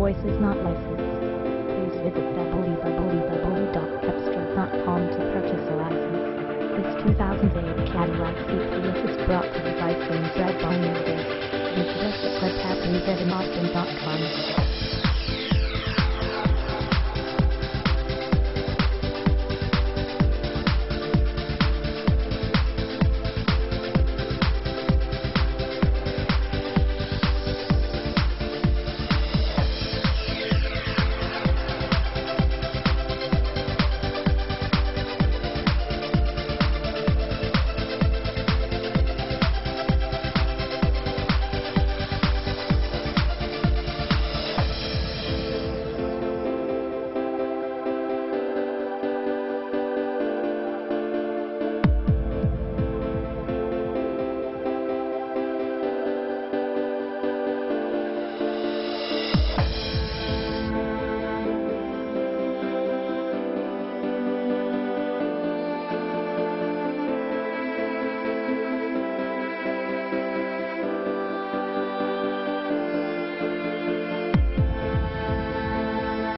voice is not licensed. Please visit www.cepstral.com to purchase a license. This 2008 Cadillac CTS is brought to you by Queen's Red Bone Visit us at